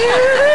Yeah.